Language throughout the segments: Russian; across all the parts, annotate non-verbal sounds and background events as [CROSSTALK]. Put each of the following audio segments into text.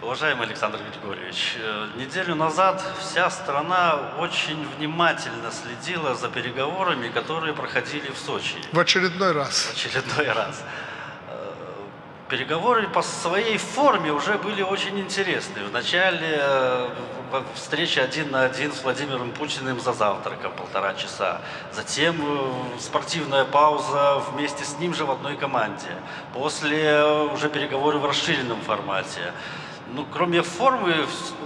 Уважаемый Александр Григорьевич, э, неделю назад вся страна очень внимательно следила за переговорами, которые проходили в Сочи. В очередной раз. В очередной раз. Э, переговоры по своей форме уже были очень интересны. Вначале э, встреча один на один с Владимиром Путиным за завтраком полтора часа. Затем спортивная пауза вместе с ним же в одной команде. После уже переговоры в расширенном формате ну, кроме формы,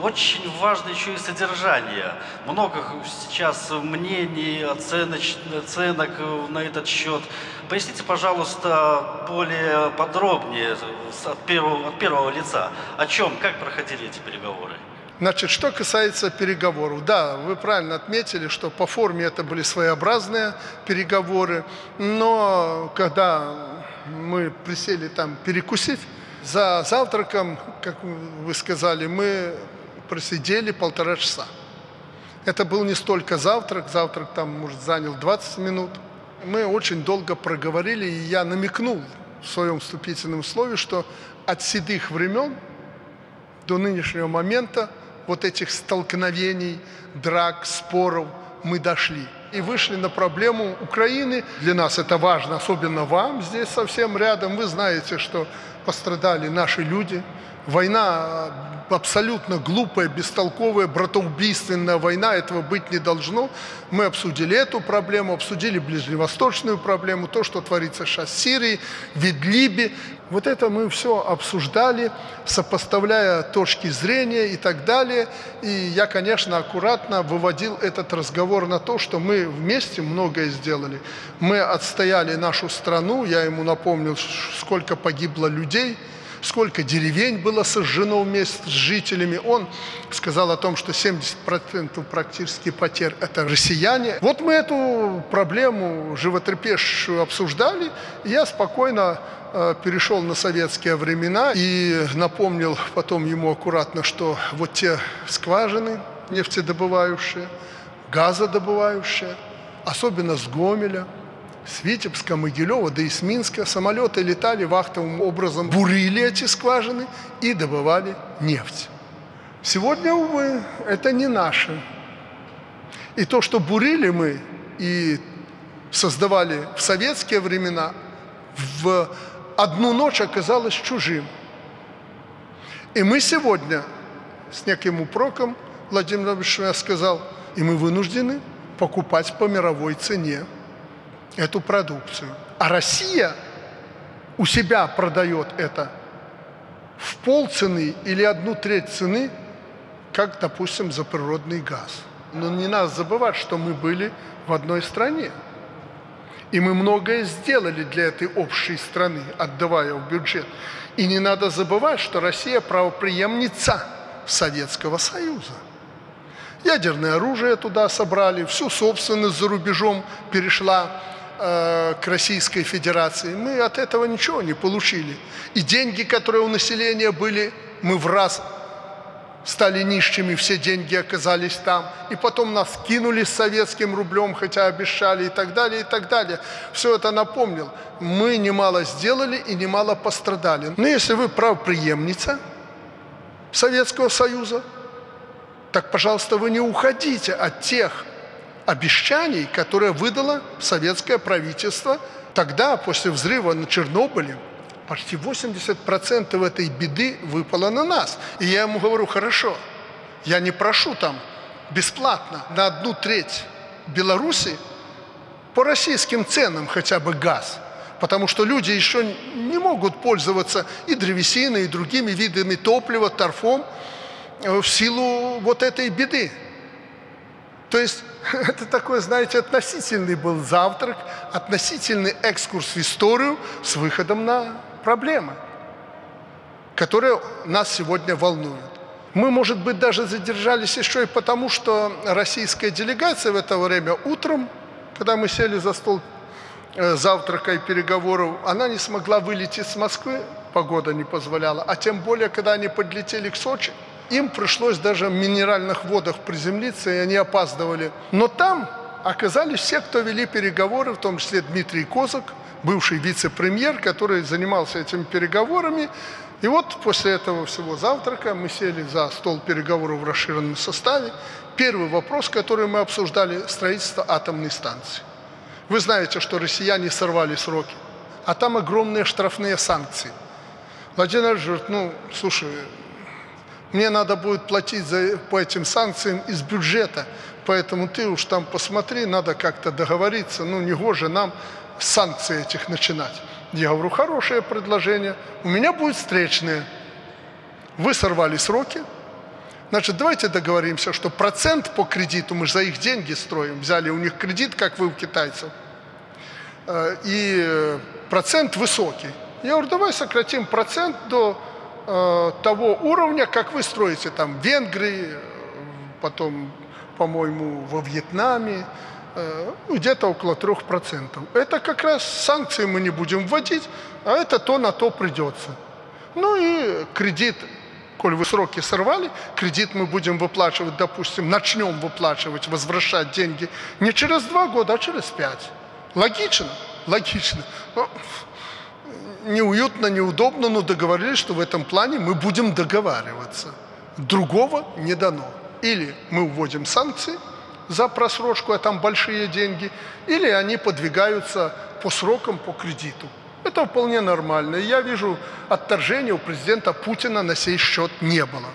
очень важно еще и содержание. Много сейчас мнений, оценоч, оценок на этот счет. Поясните, пожалуйста, более подробнее от первого, от первого лица, о чем, как проходили эти переговоры? Значит, что касается переговоров, да, вы правильно отметили, что по форме это были своеобразные переговоры, но когда мы присели там перекусить, за завтраком, как вы сказали, мы просидели полтора часа. Это был не столько завтрак, завтрак там, может, занял 20 минут. Мы очень долго проговорили, и я намекнул в своем вступительном слове, что от седых времен до нынешнего момента вот этих столкновений, драк, споров мы дошли. И вышли на проблему Украины. Для нас это важно, особенно вам здесь совсем рядом. Вы знаете, что пострадали наши люди. Война абсолютно глупая, бестолковая, братоубийственная война, этого быть не должно. Мы обсудили эту проблему, обсудили ближневосточную проблему, то, что творится сейчас в Сирии, в Идлибе. Вот это мы все обсуждали, сопоставляя точки зрения и так далее. И я, конечно, аккуратно выводил этот разговор на то, что мы вместе многое сделали. Мы отстояли нашу страну, я ему напомнил, сколько погибло людей – сколько деревень было сожжено вместе с жителями. Он сказал о том, что 70% практически потерь – это россияне. Вот мы эту проблему животрепещущую обсуждали, и я спокойно э, перешел на советские времена и напомнил потом ему аккуратно, что вот те скважины нефтедобывающие, газодобывающие, особенно с Гомеля – с Витебска, Могилева, да и с Минска самолеты летали вахтовым образом, бурили эти скважины и добывали нефть. Сегодня, увы, это не наше. И то, что бурили мы и создавали в советские времена, в одну ночь оказалось чужим. И мы сегодня с неким упроком, Владимир Владимирович, сказал, и мы вынуждены покупать по мировой цене эту продукцию. А Россия у себя продает это в полцены или одну треть цены, как, допустим, за природный газ. Но не надо забывать, что мы были в одной стране. И мы многое сделали для этой общей страны, отдавая в бюджет. И не надо забывать, что Россия правоприемница Советского Союза. Ядерное оружие туда собрали, всю собственность за рубежом перешла Э, к Российской Федерации, мы от этого ничего не получили. И деньги, которые у населения были, мы в раз стали нищими, все деньги оказались там. И потом нас кинули с советским рублем, хотя обещали и так далее, и так далее. Все это напомнил. Мы немало сделали и немало пострадали. Но если вы правоприемница Советского Союза, так, пожалуйста, вы не уходите от тех обещаний, которые выдало советское правительство тогда, после взрыва на Чернобыле. Почти 80% этой беды выпало на нас. И я ему говорю, хорошо, я не прошу там бесплатно на одну треть Беларуси по российским ценам хотя бы газ. Потому что люди еще не могут пользоваться и древесиной, и другими видами топлива, торфом э, в силу вот этой беды. То есть [LAUGHS] это такой, знаете, относительный был завтрак, относительный экскурс в историю с выходом на проблемы, которые нас сегодня волнуют. Мы, может быть, даже задержались еще и потому, что российская делегация в это время утром, когда мы сели за стол э, завтрака и переговоров, она не смогла вылететь с Москвы, погода не позволяла, а тем более, когда они подлетели к Сочи – им пришлось даже в минеральных водах приземлиться, и они опаздывали. Но там оказались все, кто вели переговоры, в том числе Дмитрий Козак, бывший вице-премьер, который занимался этими переговорами. И вот после этого всего завтрака мы сели за стол переговоров в расширенном составе. Первый вопрос, который мы обсуждали, строительство атомной станции. Вы знаете, что россияне сорвали сроки, а там огромные штрафные санкции. Владимир говорит, ну, слушай, мне надо будет платить за, по этим санкциям из бюджета, поэтому ты уж там посмотри, надо как-то договориться, ну, не гоже нам санкции этих начинать. Я говорю, хорошее предложение, у меня будет встречное. Вы сорвали сроки, значит, давайте договоримся, что процент по кредиту, мы же за их деньги строим, взяли у них кредит, как вы у китайцев, э, и процент высокий. Я говорю, давай сократим процент до э, того уровня, как вы строите там в Венгрии, потом, по-моему, во Вьетнаме, э, ну, где-то около 3%. Это как раз санкции мы не будем вводить, а это то на то придется. Ну и кредит, коль вы сроки сорвали, кредит мы будем выплачивать, допустим, начнем выплачивать, возвращать деньги не через два года, а через пять. Логично? Логично. Но неуютно, неудобно, но договорились, что в этом плане мы будем договариваться. Другого не дано. Или мы вводим санкции за просрочку, а там большие деньги, или они подвигаются по срокам, по кредиту. Это вполне нормально. Я вижу, отторжения у президента Путина на сей счет не было.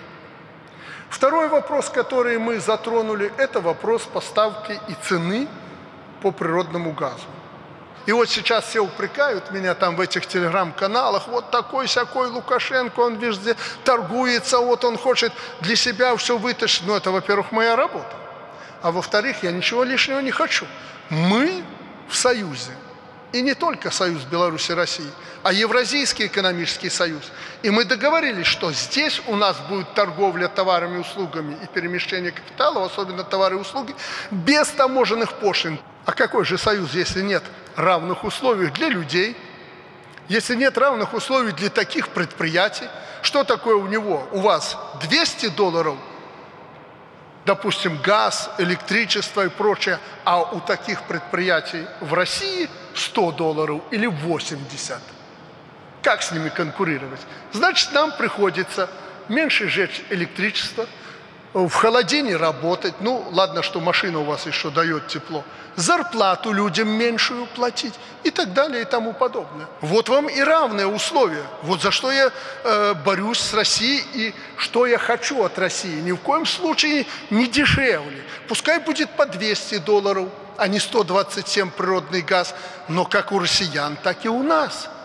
Второй вопрос, который мы затронули, это вопрос поставки и цены по природному газу. И вот сейчас все упрекают меня там в этих телеграм-каналах, вот такой-сякой Лукашенко, он везде торгуется, вот он хочет для себя все вытащить. Ну, это, во-первых, моя работа. А во-вторых, я ничего лишнего не хочу. Мы в Союзе. И не только Союз Беларуси и России, а Евразийский экономический союз. И мы договорились, что здесь у нас будет торговля товарами и услугами и перемещение капитала, особенно товары и услуги, без таможенных пошлин. А какой же союз, если нет равных условий для людей, если нет равных условий для таких предприятий? Что такое у него? У вас 200 долларов, допустим, газ, электричество и прочее, а у таких предприятий в России 100 долларов или 80. Как с ними конкурировать? Значит, нам приходится меньше жечь электричество, в холодине работать, ну ладно, что машина у вас еще дает тепло, зарплату людям меньшую платить и так далее и тому подобное. Вот вам и равные условия. Вот за что я э, борюсь с Россией и что я хочу от России. Ни в коем случае не дешевле. Пускай будет по 200 долларов, а не 127 природный газ, но как у россиян, так и у нас –